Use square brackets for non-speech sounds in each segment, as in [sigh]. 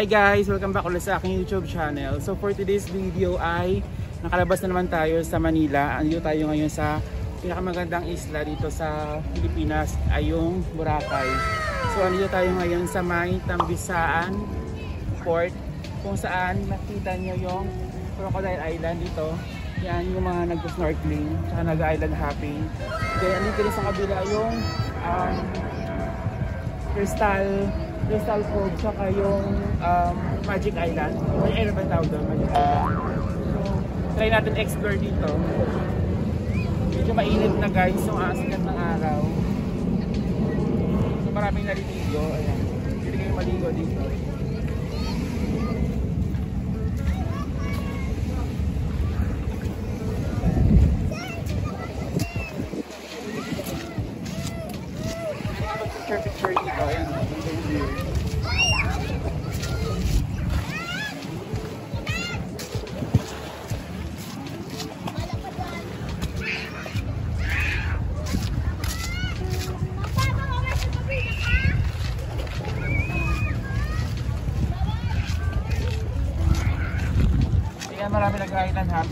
Hi guys! Welcome back ulit sa aking YouTube channel. So for today's video ay nakalabas na naman tayo sa Manila. Andito tayo ngayon sa pinakamagandang isla dito sa Pilipinas ay yung Boracay. So andito tayo ngayon sa may Tambisaan Port kung saan nakita nyo yung Crocodile Island dito. Yan yung mga nag-snorkeling tsaka nag-island hopping. Then andito rin sa kabila yung um, Crystal Crystal Cove tsaka yung um, Magic Island. May air ba tawag doon? Magic Island. So, try natin explore dito. Medyo mainit na guys yung asikat ng araw. So maraming naliligo. Ayan. Pwede kayong maligo dito.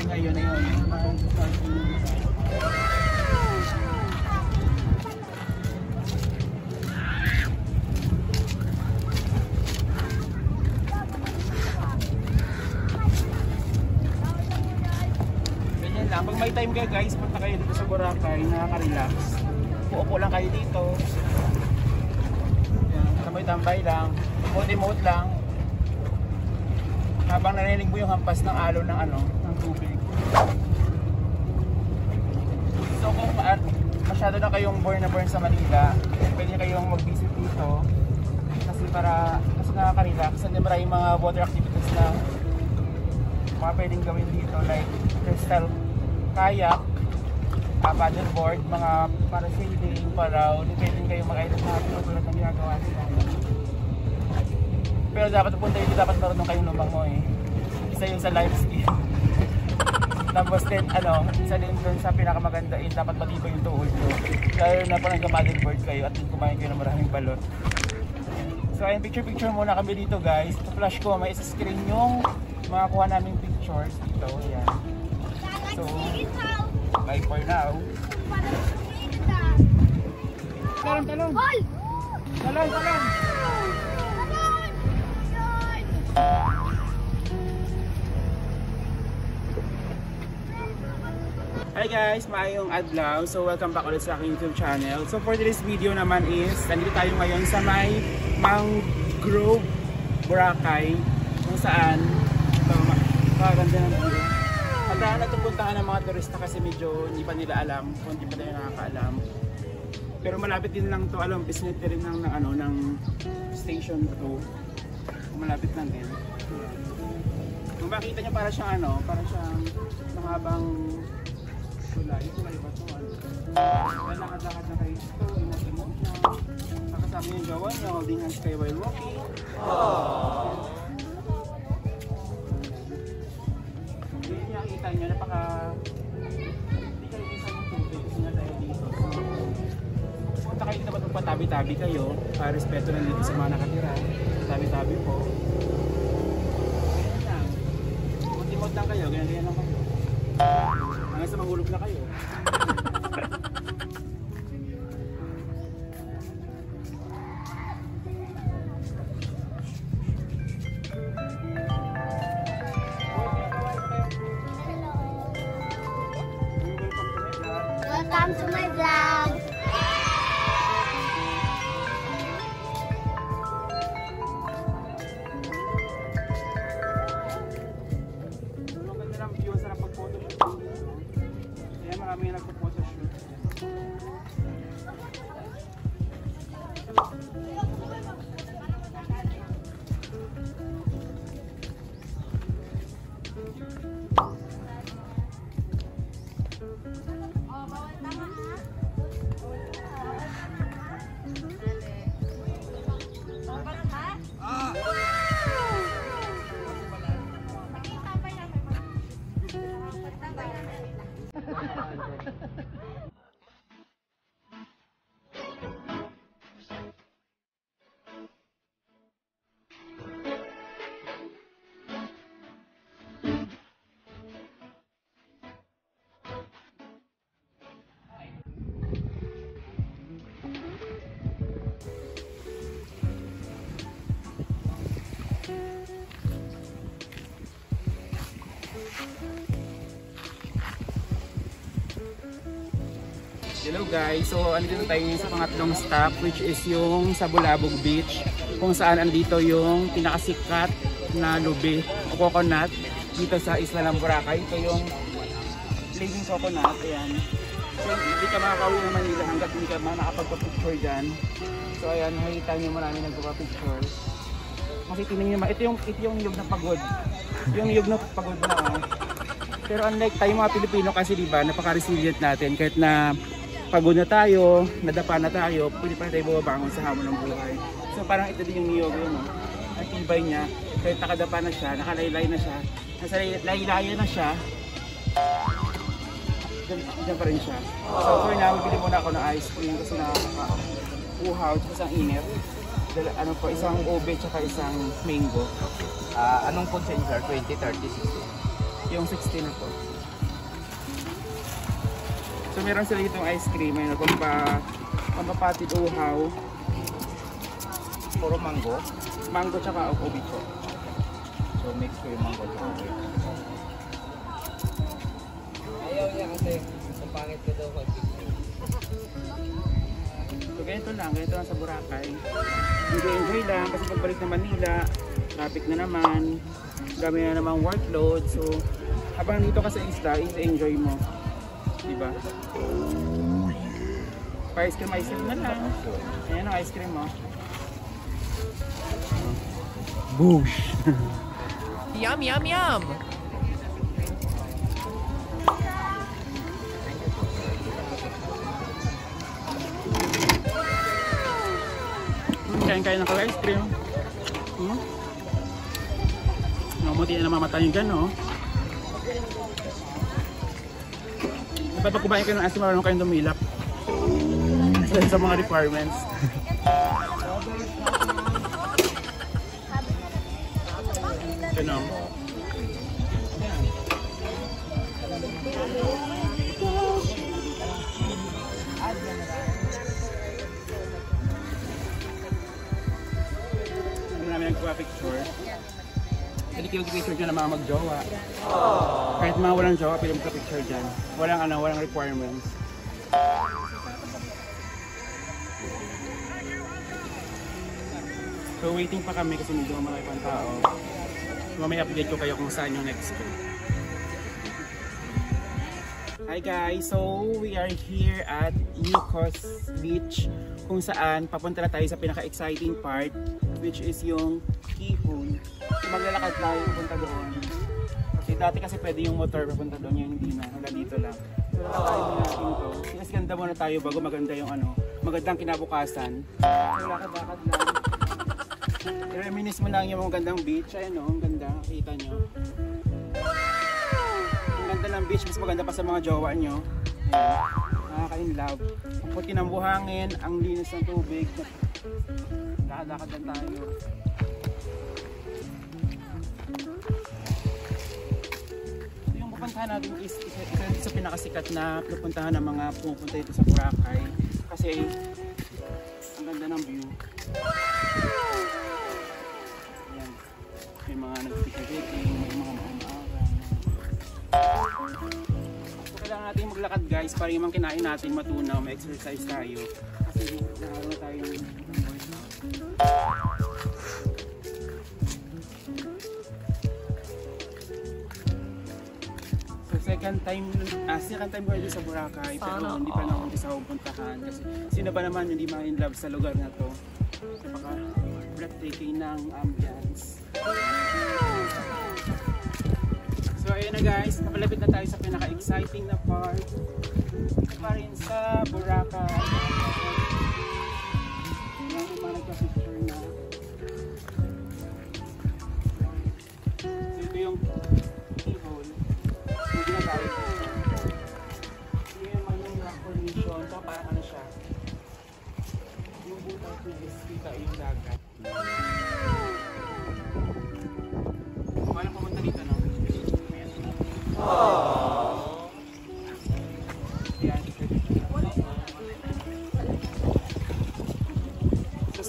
Ngayon na yun. Ganyan lang. Pag may time kayo guys, punta kayo dito sa Boracay, nakaka-relax. Uupo lang kayo dito. Tambay-tambay lang. Remote-remote lang. Habang narinig mo yung hampas ng alo ng ano, ng tubig. So kung ma- masyado na kayong born na born sa Manila, pwede kayong mag-visit dito. Kasi para, kasi nakaka-relax. Then maraming mga water activities na mga pwedeng gawin dito like crystal kayak, uh, paddleboard, mga parasailing, paraw, pwedeng kayo mag-island hopping tulad ng ginagawa nila. Pero dapat pupunta dito, dapat marunong kayong lumangoy. Isa yun sa life skill. Tapos din, ano, isa din dun sa pinakamaganda is dapat matibay yung tuhod nyo. Lalo na pa nagka-paddleboard kayo at kumain kayo ng maraming balot. So ayun, picture-picture muna kami dito guys. Sa flash ko, may isa-screen yung mga kuha naming pictures dito. Ayan. So, bye for now. Talon, talon! Talon, talon! Hi guys, maayong adlaw. So welcome back ulit sa aking YouTube channel. So for today's video naman is, nandito tayo ngayon sa may Mangrove, Boracay, kung saan ito, maganda ng view. Handa na itong puntahan ng mga turista kasi medyo hindi pa nila alam, kung hindi pa tayo nakakaalam. Pero malapit din lang to, alam, vicinity rin ng, ng, ano, ng station 2. Malapit lang din. Kung makita nyo para siyang ano, para siyang mahabang tulay. Tulay ba ito? Ano? Kaya lakad-lakad na kayo dito, inat-emote nyo. Nakasama yung jowa nyo, holding hands kayo while walking. Hindi niya kita nyo, napaka... Hindi kayo isa ng tubig nga tayo dito. So, punta kayo dito ba't magpatabi-tabi kayo para respeto lang dito sa mga nakatira. Tabi-tabi po. Ganyan lang. Muntimot lang kayo, ganyan-ganyan lang kayo. Hanggang sa mahulog na kayo. [laughs] Hello guys, so andito tayo ngayon sa pangatlong stop which is yung sa Bulabog Beach kung saan andito yung pinakasikat na lubi o coconut dito sa isla ng Boracay. Ito yung blazing coconut, ayan. So hindi ka makakauwi ng Manila hanggat hindi ka makakapagpa-picture dyan. So ayan, nakikita niyo marami nagpapapicture. Tingnan niyo naman, ito yung, ito yung niyog na pagod. Yung niyog na pagod na oh. Pero unlike tayo mga Pilipino kasi di ba, napaka-resilient natin kahit na pagod na tayo, nadapa na tayo, pwede pa tayo bumabangon sa hamon ng buhay. So parang ito din yung niyog yun, no? ang tibay niya, kahit nakadapa na siya, nakalaylay na siya, nasa laylayan na siya, dyan, dyan pa rin siya. So for now, bili muna ako ng ice cream kasi nakaka-uhaw, tsaka isang init. Dala, ano po, isang ube tsaka isang mango. Ah, anong phone sa inyo, sir? 20, 30, 60? Yung 16 na po. So meron sila itong ice cream, ayun, pampa, pampapatid uhaw, Puro mango. mango tsaka ube po. So, mix ko yung mango at okay. Ayaw niya kasi ang pangit ko daw pag So ganito lang, ganito lang sa Boracay. Enjoy-enjoy lang kasi pagbalik ng Manila, traffic na naman, dami na namang workload. So habang dito ka sa isla, enjoy mo. Diba? Pa-ice cream, ice cream na lang. Ayan ang ice cream mo. Boosh! Yum, yum, yum. Hmm, kain-kain ng ice cream. Hmm? No, na namamatay yung gano. Dapat pag kumain kayo ng asin, marunong kayong dumilap. Sa, sa mga requirements. Ganon. Hindi namin nagpa-picture. Pwede kayo picture dyan ng mga mag-jowa. Kahit mga walang jowa, pwede magpa-picture dyan. Walang ano, walang requirements. So waiting pa kami kasi medyo marami pang tao. Mamaya update ko kayo kung saan yung next ko. Hi guys! So we are here at Newcos Beach kung saan papunta na tayo sa pinaka-exciting part which is yung keyhole. Maglalakad tayo papunta doon. Kasi dati kasi pwede yung motor papunta doon, yung hindi na. Wala dito lang. So lalakarin muna natin to. Kasi ganda muna tayo bago maganda yung ano, magandang kinabukasan. So lakad-lakad lang. I-reminisce mo lang yung magandang beach. Ayan o, ang ganda. Kita nyo. Ang ganda ng beach. Mas maganda pa sa mga jowa nyo. Ayan. Nakaka-inlove. Ang puti ng buhangin. Ang linis ng tubig. Lakad-lakad lang tayo. Pupuntahan natin is isa, sa pinakasikat na pupuntahan ng mga pumupunta dito sa Boracay. Kasi ang ganda ng view. Ayan. May mga nag-picture-taking, may mga maunaaran. So, kailangan natin maglakad guys para yung mga kinain natin matunaw, may exercise tayo. Kasi nakaroon na tayo ng So second time, ah, second time ko dito sa Boracay pero Sana hindi pa na ako isa pupuntahan kasi sino ba naman hindi ma in love sa lugar na to. Napaka breathtaking ng ambience. So ayun na guys, kapalapit na tayo sa pinaka-exciting na part. Pa rin sa Boracay.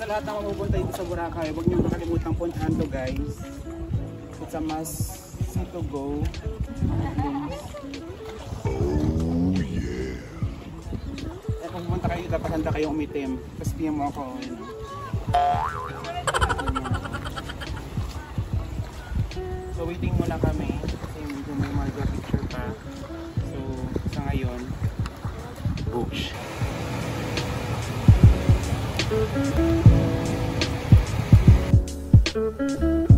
Lahat na mapupunta dito sa Boracay, huwag niyo makalimutang puntahan to guys. It's a must see to go. kayo, dapat handa kayong umitim. Tapos PM mo ako, yun. So waiting muna kami kasi medyo may mga picture pa. So sa ngayon, boosh. Thank you. thank you